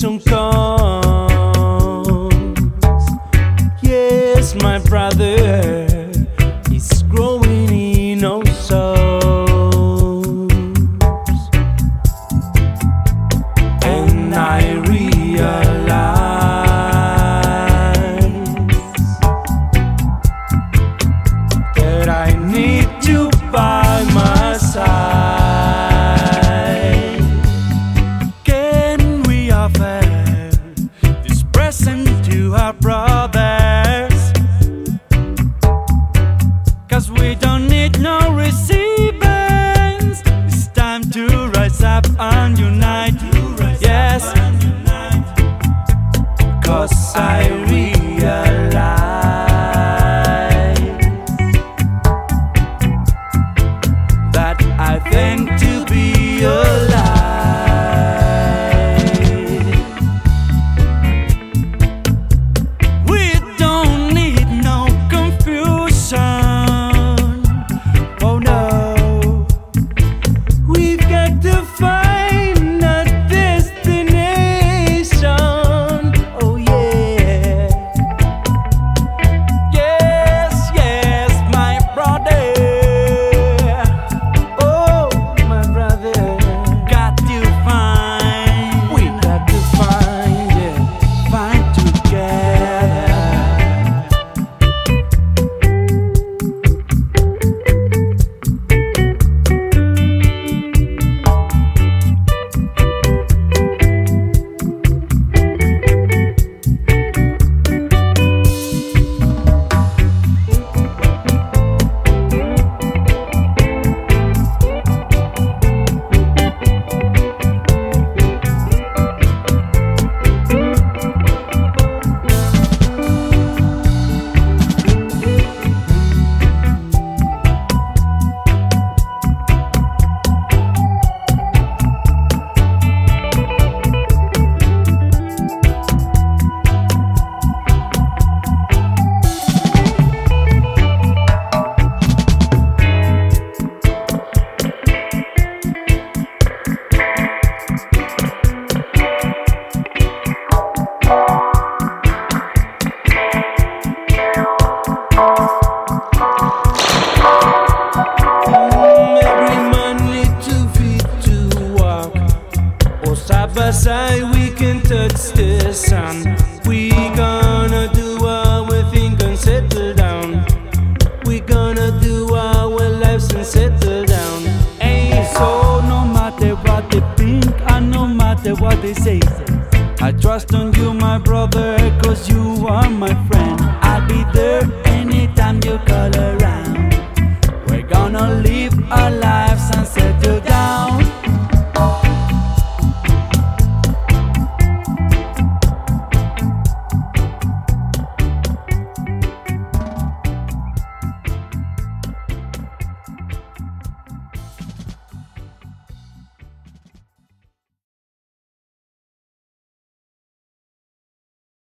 胸口 say we can touch the sun. We gonna do what we think and settle down. We gonna do our lives and settle down. Hey, so no matter what they think, and no matter what they say. I trust on you, my brother, cause you are my friend. I'll be there anytime you call.